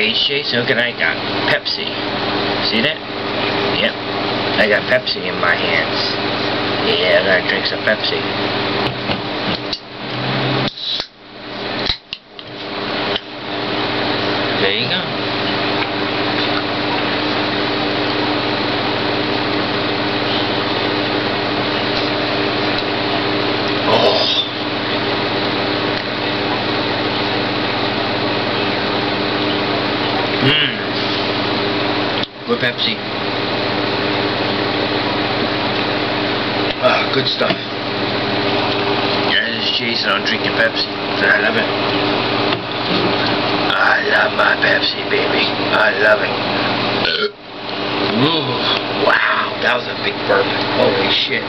Hey, Jason, look at I got Pepsi. See that? Yep. I got Pepsi in my hands. Yeah, I gotta drink some Pepsi. There you go. Good Pepsi. Ah, good stuff. Yeah, this is Jason. I'm drinking Pepsi. I love it. I love my Pepsi, baby. I love it. Ooh, wow, that was a big burp. Holy shit.